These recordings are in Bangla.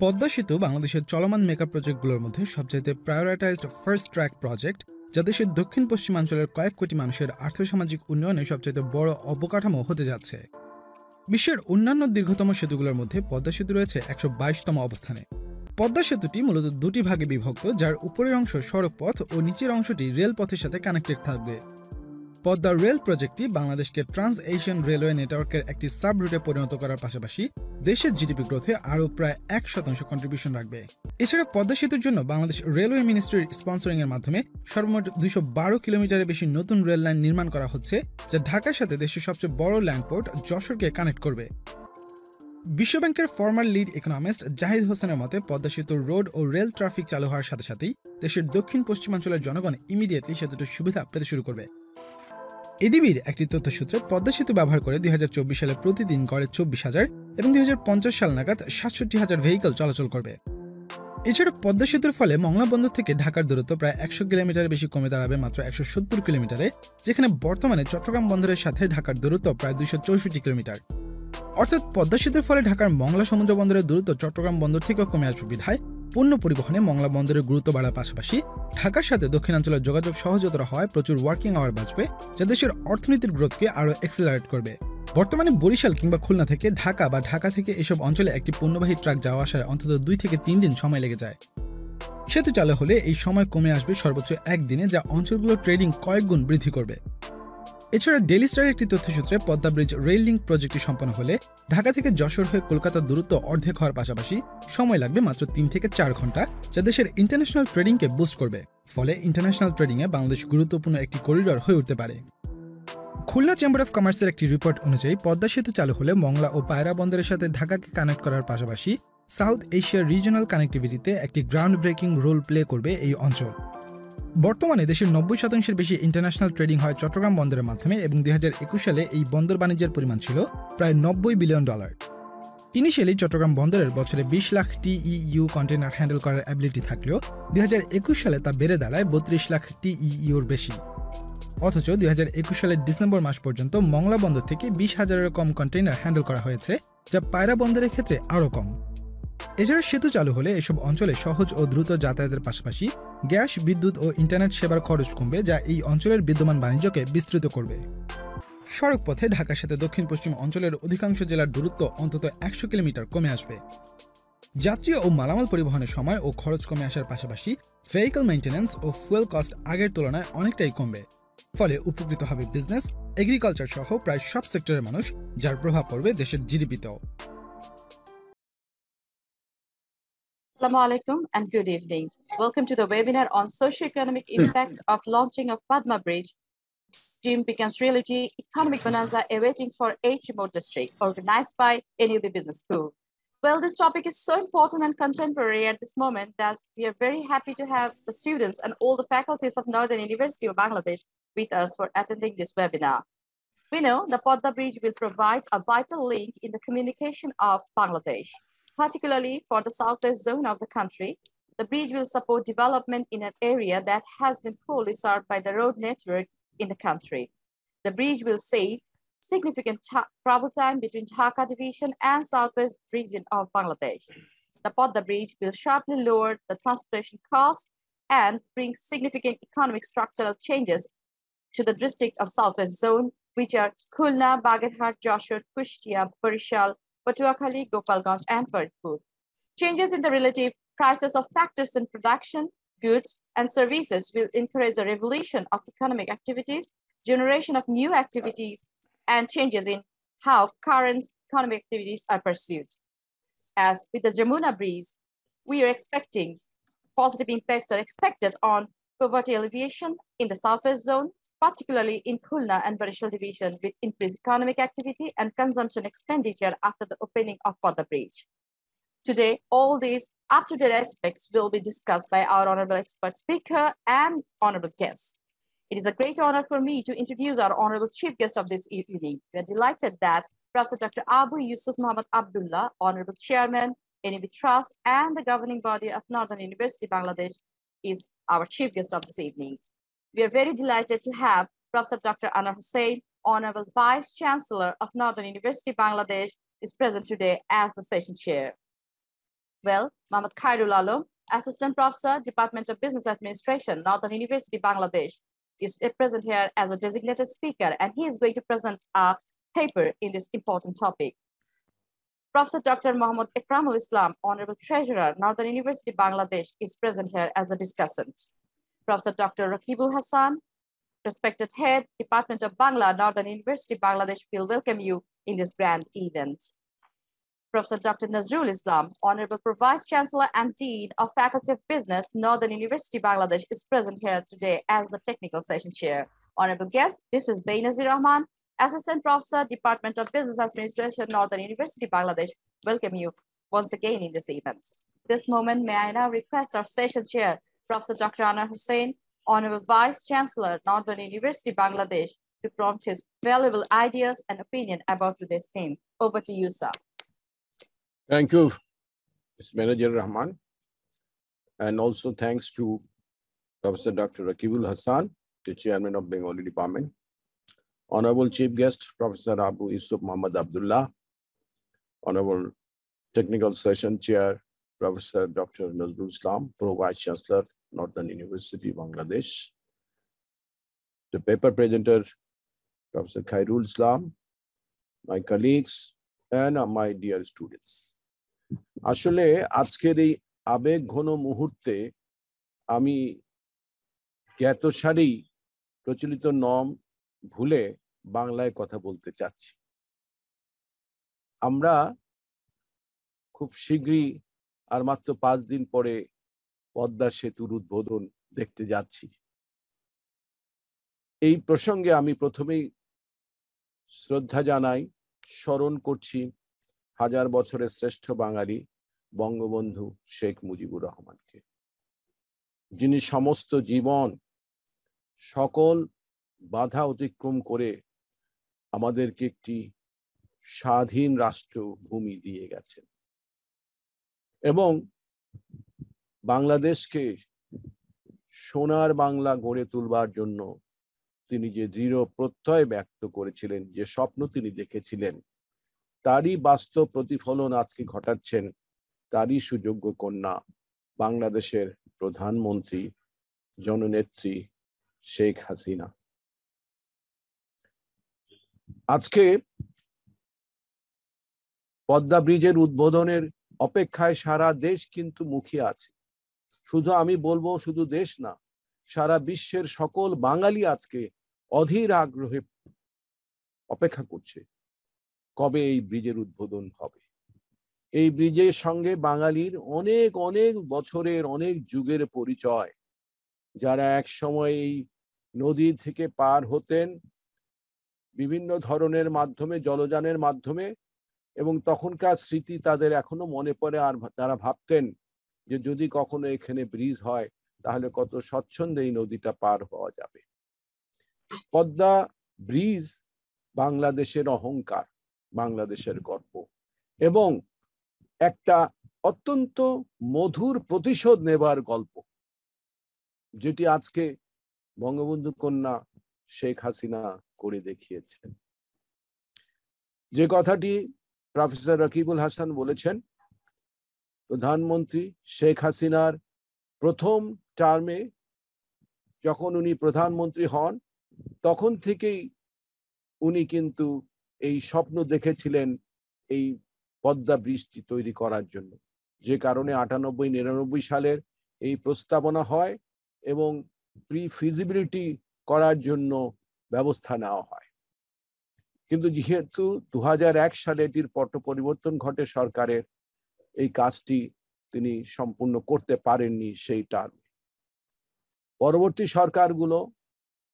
পদ্মা সেতু বাংলাদেশের চলমান মেগা প্রজেক্টগুলোর মধ্যে সবচাইতে প্রায়োরিটাইজড ফার্স্ট ট্র্যাক প্রজেক্ট যা দেশের দক্ষিণ পশ্চিমাঞ্চলের কয়েক কোটি মানুষের আর্থসামাজিক উন্নয়নে সবচাইতে বড় অবকাঠামো হতে যাচ্ছে। বিশ্বের অন্যান্য দীর্ঘতম সেতুগুলোর মধ্যে পদ্মা সেতু রয়েছে একশো বাইশতম অবস্থানে। পদ্মা সেতুটি মূলত দুটি ভাগে বিভক্ত, যার উপরের অংশ সড়ক পথ ও নিচের অংশটি রেলপথের সাথে কানেক্টেড থাকবে। পদ্মা রেল প্রজেক্টটি বাংলাদেশকে ট্রান্স এশিয়ান রেলওয়ে নেটওয়ার্কের একটি সাব রুটে পরিণত করার পাশাপাশি দেশের জিডিপি গ্রোথে আরও প্রায় এক শতাংশ কন্ট্রিবিউশন রাখবে। এছাড়া পদ্মা সেতুর জন্য বাংলাদেশ রেলওয়ে মিনিস্ট্রির স্পন্সরিং এর মাধ্যমে সর্বমোট দুইশো বারো কিলোমিটারের বেশি নতুন রেল লাইন নির্মাণ করা হচ্ছে, যা ঢাকার সাথে দেশের সবচেয়ে বড় ল্যান্ডপোর্ট যশোরকে কানেক্ট করবে। বিশ্বব্যাংকের ফর্মার লিড ইকোনমিস্ট জাহিদ হোসেনের মতে, পদ্মা সেতুর রোড ও রেল ট্রাফিক চালু হওয়ার সাথে সাথেই দেশের দক্ষিণ পশ্চিমাঞ্চলের জনগণ ইমিডিয়েটলি সেতুটির সুবিধা পেতে শুরু করবে। এডিবির একটি তথ্যসূত্রে পদ্মা সেতু ব্যবহার করে দুই হাজার চব্বিশ সালে প্রতিদিন গড়ে চব্বিশ হাজার এবং দুই হাজার পঞ্চাশ সাল নাগাদ সাতষট্টি হাজার ভেহিকল চলাচল করবে। এছাড়া পদ্মা সেতুর ফলে মংলা বন্দর থেকে ঢাকার দূরত্ব প্রায় একশো কিলোমিটারের বেশি কমে দাঁড়াবে মাত্র একশো সত্তর কিলোমিটারে, যেখানে বর্তমানে চট্টগ্রাম বন্দরের সাথে ঢাকার দূরত্ব প্রায় দুইশো চৌষট্টি কিলোমিটার। অর্থাৎ পদ্মা সেতুর ফলে ঢাকার মংলা সমুদ্র বন্দরের দূরত্ব চট্টগ্রাম বন্দর থেকেও কমে আসবে বিধায় পণ্য পরিবহনে মংলা বন্দরের গুরুত্ব বাড়ার পাশাপাশি ঢাকার সাথে দক্ষিণাঞ্চলের যোগাযোগ সহজতর হয় প্রচুর ওয়ার্কিং আওয়ার বাঁচবে, যা দেশের অর্থনীতির গ্রোথকে আরও এক্সেলারেট করবে। বর্তমানে বরিশাল কিংবা খুলনা থেকে ঢাকা বা ঢাকা থেকে এসব অঞ্চলে একটি পণ্যবাহী ট্রাক যাওয়া আসায় অন্তত দুই থেকে তিন দিন সময় লেগে যায়। সেতু চালু হলে এই সময় কমে আসবে সর্বোচ্চ একদিনে, যা অঞ্চলগুলোর ট্রেডিং কয়েক গুণ বৃদ্ধি করবে। এছাড়া ডেলি স্টারের একটি তথ্যসূত্রে পদ্মা ব্রিজ রেল লিঙ্ক প্রজেক্টটি সম্পন্ন হলে ঢাকা থেকে যশোর হয়ে কলকাতার দূরত্ব অর্ধেক হওয়ার পাশাপাশি সময় লাগবে মাত্র তিন থেকে চার ঘণ্টা, যা দেশের ইন্টারন্যাশনাল ট্রেডিংকে বুস্ট করবে। ফলে ইন্টারন্যাশনাল ট্রেডিংয়ে বাংলাদেশ গুরুত্বপূর্ণ একটি করিডর হয়ে উঠতে পারে। খুলনা চেম্বার অফ কমার্সের একটি রিপোর্ট অনুযায়ী পদ্মা সেতু চালু হলে মংলা ও পায়রা বন্দরের সাথে ঢাকাকে কানেক্ট করার পাশাপাশি সাউথ এশিয়ার রিজনাল কানেক্টিভিটিতে একটি গ্রাউন্ড ব্রেকিং রোল প্লে করবে এই অঞ্চল। বর্তমানে দেশের নব্বই শতাংশের বেশি ইন্টারন্যাশনাল ট্রেডিং হয় চট্টগ্রাম বন্দরের মাধ্যমে এবং দুই হাজার একুশ সালে এই বন্দর বাণিজ্যের পরিমাণ ছিল প্রায় নব্বই বিলিয়ন ডলার ইনিশিয়ালি চট্টগ্রাম বন্দরের বছরে বিশ লাখ টিইইউ কন্টেনার হ্যান্ডেল করার অ্যাবিলিটি থাকলেও দুই হাজার একুশ সালে তা বেড়ে দাঁড়ায় বত্রিশ লাখ টিইইউর বেশি। অথচ দুই হাজার একুশ সালের ডিসেম্বর মাস পর্যন্ত মংলা বন্দর থেকে বিশ হাজারের কম কন্টেইনার হ্যান্ডেল করা হয়েছে, যা পায়রা বন্দরের ক্ষেত্রে আরও কম। এছাড়া সেতু চালু হলে এসব অঞ্চলে সহজ ও দ্রুত যাতায়াতের পাশাপাশি গ্যাস, বিদ্যুৎ ও ইন্টারনেট সেবার খরচ কমবে, যা এই অঞ্চলের বিদ্যমান বাণিজ্যকে বিস্তৃত করবে। সড়ক পথে ঢাকার সাথে দক্ষিণ পশ্চিম অঞ্চলের অধিকাংশ জেলার দূরত্ব অন্তত একশো কিলোমিটার কমে আসবে। যাত্রী ও মালামাল পরিবহনের সময় ও খরচ কমে আসার পাশাপাশি ভেহিকল মেইনটেন্যান্স ও ফুয়েল কস্ট আগের তুলনায় অনেকটাই কমবে। ফলে উপকৃত হবে বিজনেস এগ্রিকালচার সহ প্রায় সব সেক্টরের মানুষ, যার প্রভাব পড়বে দেশের জিডিপিতেও Assalamu alaikum and good evening. Welcome to the webinar on socio-economic hmm. impact of launching of Padma Bridge. Dream becomes reality, economic bonanza awaiting for eight remote district organized by NUB Business School. Well, this topic is so important and contemporary at this moment that we are very happy to have the students and all the faculties of Northern University of Bangladesh with us for attending this webinar. We know the Podda Bridge will provide a vital link in the communication of Bangladesh. Particularly for the southwest zone of the country, the bridge will support development in an area that has been poorly served by the road network in the country. The bridge will save significant travel time between Dhaka division and southwest region of Bangladesh. The Podda bridge will sharply lower the transportation cost and bring significant economic structural changes to the district of Southwest Zone, which are Khulna, Bagerhat, Joshua, Kushtia, Barishal, Patuakhali, Gopalganj, and Faridpur. Changes in the relative prices of factors in production, goods, and services will encourage the revolution of economic activities, generation of new activities, and changes in how current economic activities are pursued. As with the Jamuna breeze, we are expecting positive impacts are expected on poverty alleviation in the southwest zone, particularly in Khulna and Barishal division with increased economic activity and consumption expenditure after the opening of Podda Bridge. Today, all these up-to-date aspects will be discussed by our honorable expert speaker and honorable guests. It is a great honor for me to introduce our honorable chief guest of this evening. We are delighted that Professor Dr. Abu Yusuf Muhammad Abdullah, honorable chairman, NEB Trust, and the governing body of Northern University, Bangladesh, is our chief guest of this evening. We are very delighted to have Professor Dr. Anar Hussain, Honorable Vice Chancellor of Northern University, Bangladesh, is present today as the session chair. Well, Mohammad Khairul Alam, Assistant Professor, Department of Business Administration, Northern University, Bangladesh, is present here as a designated speaker, and he is going to present a paper in this important topic. Professor Dr. Mohammad Ikramul Islam, Honorable Treasurer, Northern University, Bangladesh, is present here as a discussant. Professor Dr. Rakibul Hassan, respected head, Department of Bangla, Northern University, Bangladesh, will welcome you in this grand event. Professor Dr. Nazrul Islam, Honorable Vice Chancellor and Dean of Faculty of Business, Northern University, Bangladesh, is present here today as the technical session chair. Honorable guest, this is Bainazir Rahman, Assistant Professor, Department of Business Administration, Northern University, Bangladesh. Welcome you once again in this event. This moment, may I now request our session chair, Professor Dr. Anar Hussain, Honorable Vice Chancellor, Northern University, Bangladesh, to prompt his valuable ideas and opinion about today's theme. Over to you, sir. Thank you, Ms. Manager Rahman. And also thanks to Professor Dr. Rakibul Hassan, the Chairman of Bengali Department. Honorable Chief Guest, Professor Abu Yusuf Muhammad Abdullah. Honorable Technical Session Chair, Professor Dr. Nazrul Islam, Pro Vice Chancellor, Northern University, Bangladesh. The paper presenter, Professor Khairul Islam, my colleagues, and my dear students. আসলে আজকের এই আবেগ ঘন মুহূর্তে আমি জ্ঞাতসারেই প্রচলিত নম ভুলে বাংলায় কথা বলতে চাচ্ছি আমরা খুব শীঘ্রই আর মাত্র পাঁচ দিন পরে পদ্মা সেতুর উদ্বোধন দেখতে যাচ্ছি। এই প্রসঙ্গে আমি প্রথমেই শ্রদ্ধা জানাই, স্মরণ করছি হাজার বছরের শ্রেষ্ঠ বাঙালি বঙ্গবন্ধু শেখ মুজিবুর রহমানকে, যিনি সমস্ত জীবন সকল বাধা অতিক্রম করে আমাদেরকে একটি স্বাধীন রাষ্ট্র ভূমি দিয়ে গেছেন। এবং বাংলাদেশকে সোনার বাংলা গড়ে তুলবার জন্য তিনি যে দৃঢ় প্রত্যয় ব্যক্ত করেছিলেন, যে স্বপ্ন তিনি দেখেছিলেন, তারই বাস্তব প্রতিফলন আজকে ঘটাচ্ছেন তারই সুযোগ্য কন্যা বাংলাদেশের প্রধানমন্ত্রী জননেত্রী শেখ হাসিনা। আজকে পদ্মা ব্রিজের উদ্বোধনের অপেক্ষায় সারা দেশ কিন্তু মুখিয়ে আছে। শুধু আমি বলব শুধু দেশ না, সারা বিশ্বের সকল বাঙালি আজকে অধীর আগ্রহে অপেক্ষা করছে, কবে এই ব্রিজের উদ্বোধন হবে? এই ব্রিজের সঙ্গে বাঙালির অনেক অনেক বছরের, অনেক যুগের পরিচয়। যারা এক সময় এই নদী থেকে পার হতেন, বিভিন্ন ধরনের মাধ্যমে, জলযানের মাধ্যমে, এবং তখনকার স্মৃতি তাদের এখনও মনে পড়ে আর তারা ভাবতেন যে যদি কখনো এখানে ব্রিজ হয়, তাহলে কত স্বচ্ছন্দে এই নদীটা পার হওয়া যাবে। পদ্মা ব্রিজ বাংলাদেশের অহংকার, বাংলাদেশের গর্ব। এবং একটা অত্যন্ত মধুর প্রতিশোধ নেবার গল্প, যেটি আজকে বঙ্গবন্ধু কন্যা শেখ হাসিনা করে দেখিয়েছেন। যে কথাটি প্রফেসর রকিবুল হাসান বলেছেন প্রধানমন্ত্রী শেখ হাসিনার প্রথম টার্মে যখন উনি প্রধানমন্ত্রী হন, তখন থেকেই উনি কিন্তু এই স্বপ্ন দেখেছিলেন এই পদ্মা বৃষ্টি তৈরি করার জন্য। যে কারণে আটানব্বই নিরানব্বই সালের এই প্রস্তাবনা হয় এবং প্রি ফিজিবিলিটি করার জন্য ব্যবস্থা নেওয়া হয়। কিন্তু যেহেতু দু হাজার এক সালে এটির পট পরিবর্তন ঘটে সরকারের এই কাজটি তিনি সম্পূর্ণ করতে পারেননি সেই টার্মে পরবর্তী সরকারগুলো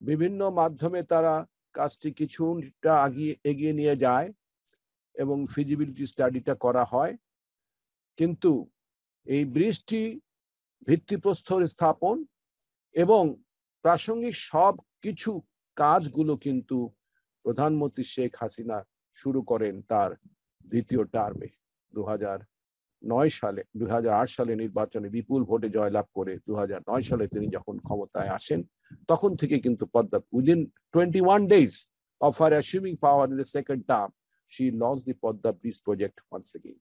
বিভিন্ন মাধ্যমে তারা কাজটি কিছুটা আগিয়ে, এগিয়ে নিয়ে যায় এবং ফিজিবিলিটি স্টাডিটা করা হয়। কিন্তু এই ব্রিজটি ভিত্তিপ্রস্তর স্থাপন এবং প্রাসঙ্গিক সব কিছু কাজগুলো কিন্তু প্রধানমন্ত্রী শেখ হাসিনা শুরু করেন তার দ্বিতীয় টার্মে দু হাজার নয় সালে দুই হাজার আট সালে নির্বাচনে বিপুল ভোটে জয়লাভ করে দু হাজার নয় সালে তিনি যখন ক্ষমতায় আসেন তখন থেকে কিন্তু Padma within twenty one days of her assuming power in the second term, she launched the Podda Bridge project once again.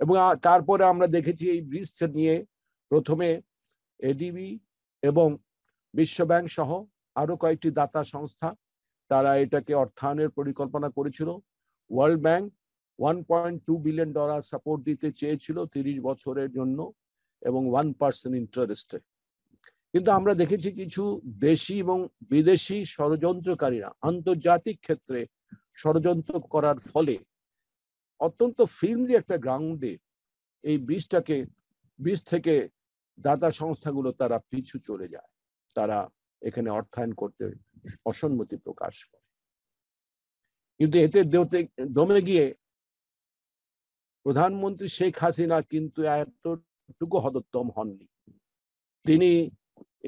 এবং তারপরে আমরা দেখেছি এই ব্রিজ নিয়ে প্রথমে এডিবি এবং বিশ্বব্যাংক সহ আরও কয়েকটি দাতা সংস্থা তারা এটাকে অর্থায়নের পরিকল্পনা করেছিল world bank one point two billion dollar support দিতে চেয়েছিল তিরিশ বছরের জন্য এবং ওয়ান পার্সেন্ট ইন্টারেস্টে কিন্তু আমরা দেখেছি কিছু দেশি এবং বিদেশি ষড়যন্ত্রকারীরা আন্তর্জাতিক ক্ষেত্রে ষড়যন্ত্র করার ফলে অত্যন্ত ফিল্মজি একটা গ্রাউন্ডে এই ব্রিজটাকে, ব্রিজ থেকে দাতা সংস্থাগুলো তারা পিছু চলে যায়। তারা এখানে অর্থায়ন করতে অসম্মতি প্রকাশ করে। কিন্তু এতে দমে গিয়ে প্রধানমন্ত্রী শেখ হাসিনা কিন্তু এতটুকু হদত্তম হননি। তিনি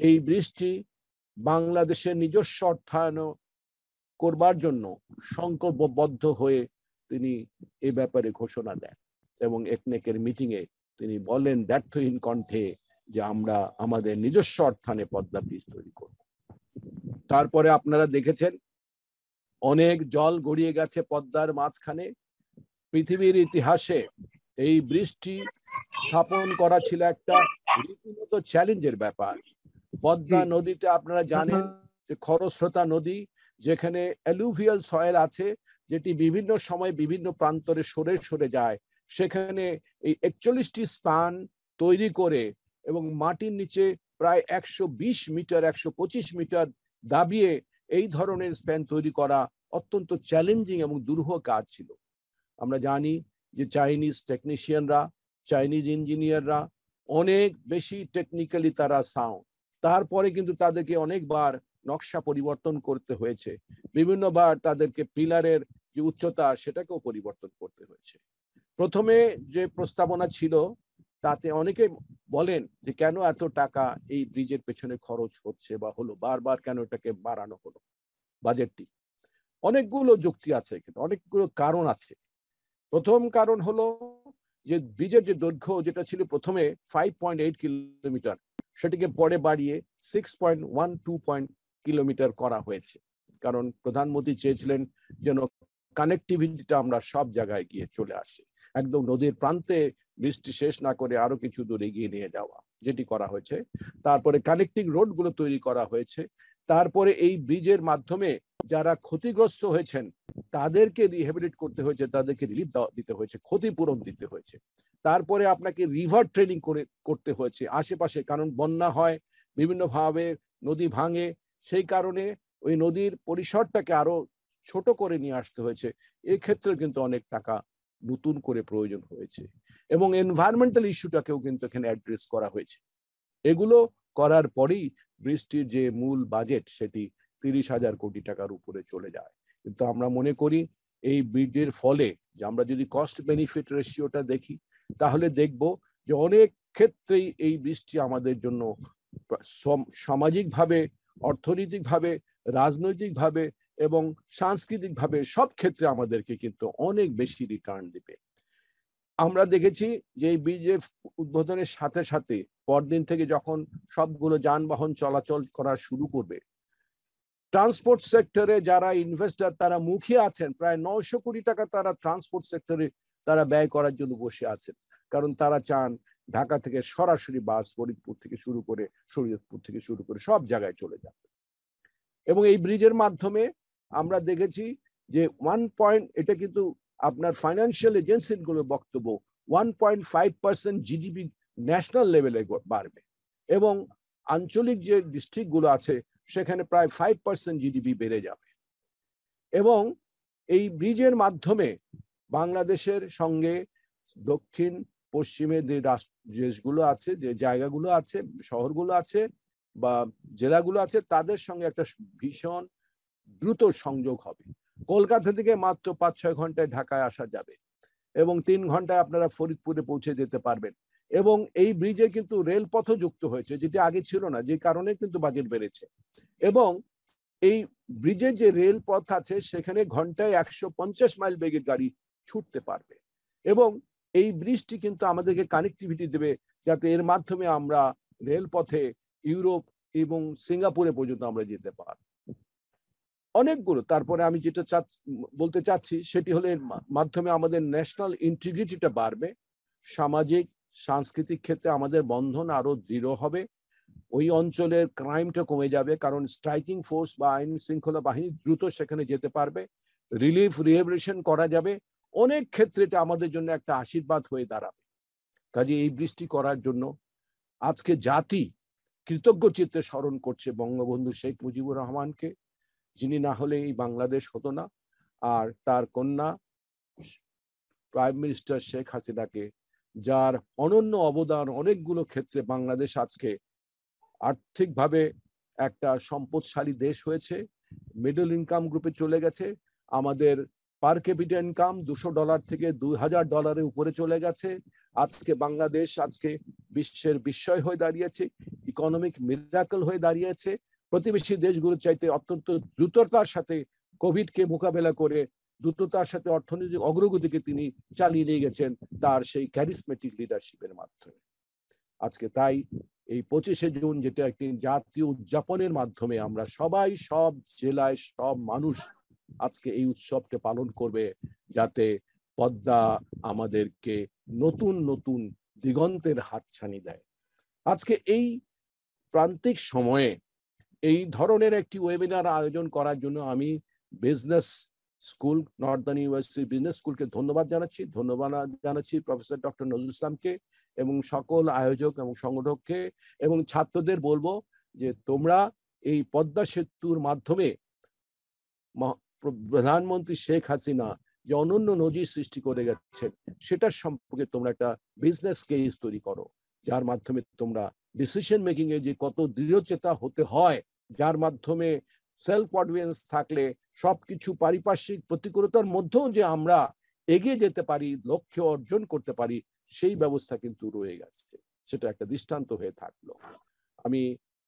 এই বৃষ্টি বাংলাদেশের নিজস্ব অর্থায়ন করবার জন্য সংকল্পবদ্ধ হয়ে তিনি এ ব্যাপারে ঘোষণা দেন এবং একনেকের মিটিং এ তিনি বলেন ব্যর্থহীন কণ্ঠে যে আমরা আমাদের নিজস্ব অর্থানে পদ্মা ব্রিজ তৈরি করব। তারপরে আপনারা দেখেছেন, অনেক জল গড়িয়ে গেছে পদ্মার মাঝখানে। পৃথিবীর ইতিহাসে এই বৃষ্টি স্থাপন করা ছিল একটা রীতিমতো চ্যালেঞ্জের ব্যাপার। পদ্মা নদীতে আপনারা জানেন যে খরস্রোতা নদী যেখানে অ্যালুভিয়াল সয়েল আছে যেটি বিভিন্ন সময় বিভিন্ন প্রান্তরে সরে সরে যায় সেখানে এই একচল্লিশটি স্পান তৈরি করে এবং মাটির নিচে প্রায় একশো বিশ মিটার একশো পঁচিশ মিটার দাবিয়ে এই ধরনের স্প্যান তৈরি করা অত্যন্ত চ্যালেঞ্জিং এবং দুরূহ কাজ ছিল। আমরা জানি যে চাইনিজ টেকনিশিয়ানরা চাইনিজ ইঞ্জিনিয়াররা অনেক বেশি টেকনিক্যালি তারা সাউন্ড তারপরে কিন্তু তাদেরকে অনেকবার নকশা পরিবর্তন করতে হয়েছে। বিভিন্নবার তাদেরকে পিলারের যে উচ্চতা, সেটাকেও পরিবর্তন করতে হয়েছে। প্রথমে যে প্রস্তাবনা ছিল, তাতে অনেকে বলেন যে কেন এত টাকা এই ব্রিজের পেছনে খরচ হচ্ছে বা হলো, বারবার কেন এটাকে বাড়ানো হলো, বাজেটটি। অনেকগুলো যুক্তি আছে অনেকগুলো কারণ আছে। প্রথম কারণ হলো যে ব্রিজের যে দৈর্ঘ্য যেটা ছিল প্রথমে ফাইভ পয়েন্ট এইট কিলোমিটার সেটিকে পরে বাড়িয়ে six point one two point kilometre করা হয়েছে। কারণ প্রধানমন্ত্রী চেয়েছিলেন যেন কানেক্টিভিটিটা আমরা সব জায়গায় গিয়ে চলে আসি। একদম নদীর প্রান্তে বৃষ্টি শেষ না করে আরও কিছু দূর এগিয়ে নিয়ে যাওয়া, যেটি করা হয়েছে। তারপরে কানেক্টিং রোডগুলো তৈরি করা হয়েছে। তারপরে এই ব্রিজের মাধ্যমে যারা ক্ষতিগ্রস্ত হয়েছেন তাদেরকে রিহেবিলিট করতে হয়েছে, তাদেরকে রিলিফ দিতে হয়েছে, ক্ষতিপূরণ দিতে হয়েছে। তারপরে আপনাকে রিভার ট্রেনিং করে, করতে হয়েছে আশেপাশে, কারণ বন্যা হয়, বিভিন্নভাবে নদী ভাঙে, সেই কারণে ওই নদীর পরিসরটাকে আরও ছোট করে নিয়ে আসতে হয়েছে। এক্ষেত্রে কিন্তু অনেক টাকা নতুন করে প্রয়োজন হয়েছে এবং এনভায়রনমেন্টাল ইস্যুটাকেও কিন্তু এখানে অ্যাড্রেস করা হয়েছে। এগুলো করার পরেই বৃষ্টির যে মূল বাজেট সেটি তিরিশ হাজার কোটি টাকার উপরে চলে যায়। কিন্তু আমরা মনে করি এই ব্রিজের ফলে যে আমরা যদি কস্ট বেনিফিট রেশিওটা দেখি, তাহলে দেখব যে অনেক ক্ষেত্রেই এই বৃষ্টি আমাদের জন্য সামাজিকভাবে, অর্থনৈতিকভাবে, রাজনৈতিকভাবে এবং সাংস্কৃতিকভাবে সব ক্ষেত্রে আমাদেরকে কিন্তু অনেক বেশি রিটার্ন দিবে। আমরা দেখেছি যে এই ব্রিজের উদ্বোধনের সাথে সাথে পরদিন থেকে যখন সবগুলো যানবাহন চলাচল করা শুরু করবে ট্রান্সপোর্ট সেক্টরে যারা ইনভেস্টার তারা মুখিয়ে আছেন। প্রায় নয়শো কোটি টাকা তারা ট্রান্সপোর্ট সেক্টরে তারা ব্যয় করার জন্য বসে আছেন। কারণ তারা চান ঢাকা থেকে সরাসরি বাস ফরিদপুর থেকে শুরু করে শরীয়তপুর থেকে শুরু করে সব জায়গায় চলে যাবে এবং এই ব্রিজের মাধ্যমে আমরা দেখেছি যে ওয়ান পয়েন্ট এটা কিন্তু আপনার ফাইন্যান্সিয়াল এজেন্সিগুলোর বক্তব্য one point five percent GDP national লেভেলে বাড়বে। এবং আঞ্চলিক যে ডিস্ট্রিক্টগুলো আছে সেখানে প্রায় ফাইভ পার্সেন্ট জিডিপি বেড়ে যাবে। এবং এই ব্রিজের মাধ্যমে বাংলাদেশের সঙ্গে দক্ষিণ, পশ্চিমে যে দেশগুলো আছে, যে জায়গাগুলো আছে, শহরগুলো আছে বা জেলাগুলো আছে, তাদের সঙ্গে একটা ভীষণ দ্রুত সংযোগ হবে। কলকাতা থেকে মাত্র পাঁচ ছয় ঘন্টায় ঢাকায় আসা যাবে এবং তিন ঘন্টায় আপনারা ফরিদপুরে পৌঁছে যেতে পারবেন। এবং এই ব্রিজে কিন্তু রেলপথও যুক্ত হয়েছে, যেটি আগে ছিল না, যে কারণে কিন্তু বাজেট বেড়েছে। এবং এই ব্রিজের যে রেলপথ আছে, সেখানে ঘন্টায় একশো পঞ্চাশ মাইল বেগে গাড়ি ছুটতে পারবে। এবং এই ব্রিজটি কিন্তু আমাদেরকে কানেক্টিভিটি দেবে, যাতে এর মাধ্যমে আমরা রেলপথে ইউরোপ এবং সিঙ্গাপুরে পর্যন্ত আমরা যেতে পারি অনেকগুলো, তারপরে আমি যেটা বলতে চাচ্ছি, সেটি হলো এর মাধ্যমে আমাদের ন্যাশনাল ইন্টিগ্রিটিটা বাড়বে, সামাজিক সাংস্কৃতিক ক্ষেত্রে আমাদের বন্ধন আরও দৃঢ় হবে। ওই অঞ্চলের ক্রাইমটা কমে যাবে, কারণ স্ট্রাইকিং ফোর্স বা আইন শৃঙ্খলা বাহিনী দ্রুত সেখানে যেতে পারবে। রিলিফ রিহেবিলিটেশন করা যাবে। অনেক ক্ষেত্রে এটা আমাদের জন্য একটা আশীর্বাদ হয়ে দাঁড়াবে। কাজে এই বৃষ্টি করার জন্য আজকে জাতি কৃতজ্ঞ চিত্তে স্মরণ করছে বঙ্গবন্ধু শেখ মুজিবুর রহমানকে, যিনি না হলে এই বাংলাদেশ হতো না। আর তার কন্যা, প্রাইম মিনিস্টার শেখ হাসিনাকে যার অনন্য অবদান অনেকগুলো ক্ষেত্রে বাংলাদেশ আজকে আর্থিকভাবে একটা সম্পদশালী দেশ হয়েছে। মিডল ইনকাম গ্রুপে চলে গেছে। আমাদের পার ক্যাপিটা ইনকাম দুশো ডলার থেকে দুই হাজার ডলারের উপরে চলে গেছে। আজকে বাংলাদেশ আজকে বিশ্বের বিস্ময় হয়ে দাঁড়িয়েছে। ইকোনমিক মিরাকল হয়ে দাঁড়িয়েছে। প্রতিবেশী দেশগুলোর চাইতে অত্যন্ত দ্রুততার সাথে কোভিডকে মোকাবেলা করে দ্রুততার সাথে অর্থনৈতিক অগ্রগতিকে তিনি চালিয়ে নিয়ে গেছেন তার সেই ক্যারিসমেটিক লিডারশিপের মাধ্যমে। আজকে তাই এই পঁচিশে জুন যেটা একটি জাতীয় উদযাপনের মাধ্যমে আমরা সবাই, সব জেলায়, সব মানুষ আজকে এই উৎসবকে পালন করবে যাতে পদ্মা আমাদেরকে নতুন নতুন দিগন্তের হাতছানি দেয়। আজকে এই প্রান্তিক সময়ে এই ধরনের একটি ওয়েবিনার আয়োজন করার জন্য আমি business school, northern university business স্কুলকে ধন্যবাদ জানাচ্ছি। ধন্যবাদ জানাচ্ছি প্রফেসর ডক্টর নজরুল ইসলামকে এবং সকল আয়োজক এবং সংগঠককে এবং ছাত্রদের বলব যে তোমরা এই পদ্মা সেতুর মাধ্যমে প্রধানমন্ত্রী শেখ হাসিনা যে অনন্য নজির সৃষ্টি করে গেছেন, সেটার সম্পর্কে তোমরা একটা বিজনেস কেস তৈরি করো, যার মাধ্যমে তোমরা ডিসিশন মেকিং এ যে কত দৃঢ়চেতা হতে হয়, যার মাধ্যমে সেলফ কনফিডেন্স থাকলে সবকিছু পারিপার্শ্বিক প্রতিকূলতার মধ্যেও যে আমরা এগিয়ে যেতে পারি, লক্ষ্য অর্জন করতে পারি, সেই ব্যবস্থা কিন্তু রয়ে গেছে। সেটা একটা দৃষ্টান্ত হয়ে থাকল। আমি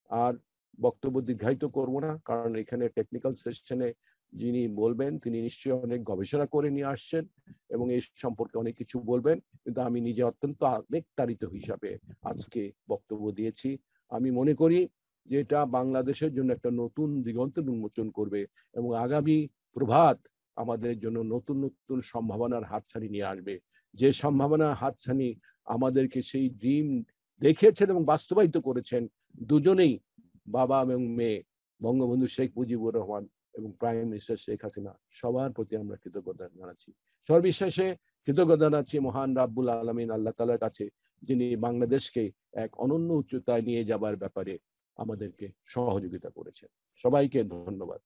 আর বক্তব্য দীর্ঘায়িত করব না, কারণ এখানে টেকনিক্যাল সেশনে যিনি বলবেন, তিনি নিশ্চয়ই অনেক গবেষণা করে নিয়ে আসছেন এবং এই সম্পর্কে অনেক কিছু বলবেন। কিন্তু আমি নিজে অত্যন্ত আবেগতাড়িত হিসাবে আজকে বক্তব্য দিয়েছি। আমি মনে করি যে এটা বাংলাদেশের জন্য একটা নতুন দিগন্ত উন্মোচন করবে এবং আগামী প্রভাত আমাদের জন্য নতুন নতুন সম্ভাবনার হাতছানি নিয়ে আসবে। যে সম্ভাবনার হাতছানি আমাদেরকে সেই ড্রিম দেখিয়েছেন এবং বাস্তবায়িত করেছেন দুজনেই বাবা এবং মেয়ে, বঙ্গবন্ধু শেখ মুজিবুর রহমান এবং প্রাইম মিনিস্টার শেখ হাসিনা, সবার প্রতি আমরা কৃতজ্ঞতা জানাচ্ছি। সর্ববিশ্বাসে কৃতজ্ঞতা জানাচ্ছি মহান রাব্বুল আলমিন, আল্লাহ তালার কাছে, যিনি বাংলাদেশকে এক অনন্য উচ্চতায় নিয়ে যাবার ব্যাপারে। আমাদেরকে সহযোগিতা করেছেন। সবাইকে ধন্যবাদ।